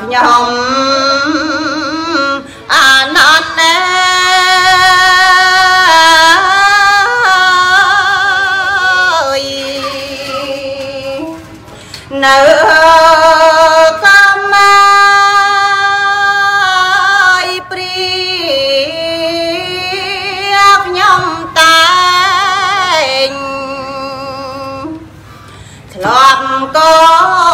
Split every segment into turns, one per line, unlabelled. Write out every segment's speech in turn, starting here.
ខ្ញុំអាណន្ទអើយនៅកម្មាយព្រាខ្ញុំតែងធ្លាប់ក៏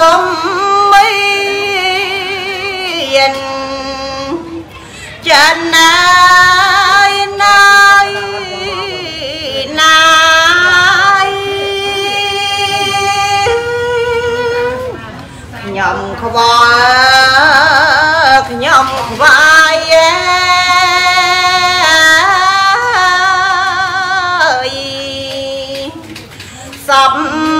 អាពុំមានចាណាយណាយណាយខ្ញុំខ្វល់ខ្ញុំខ្វាយអើយសំវា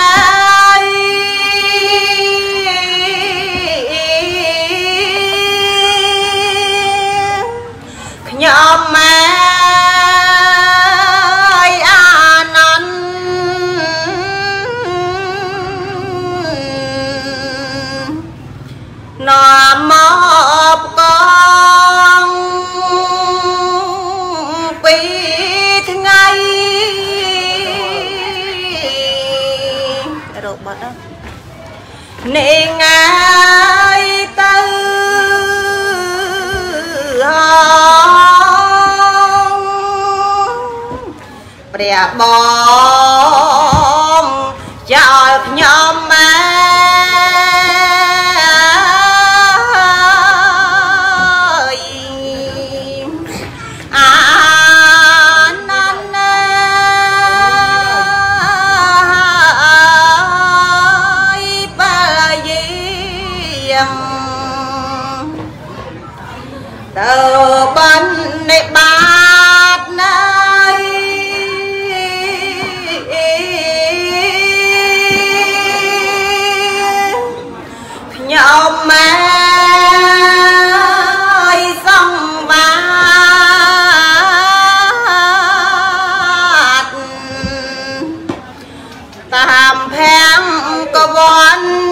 នេងាយទៅហងព្រះបងចោលខ្ញុំ tờ ban nệ bát nay nhau mẹ tam phép có vốn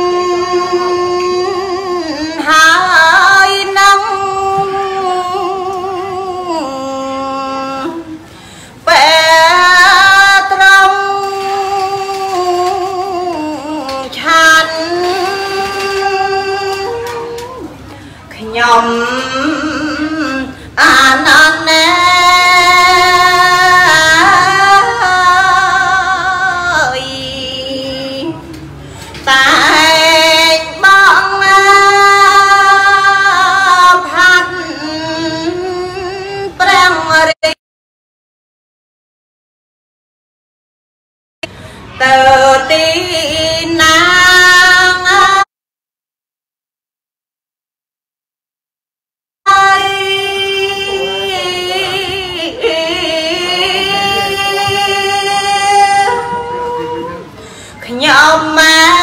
ខ្ញុំមក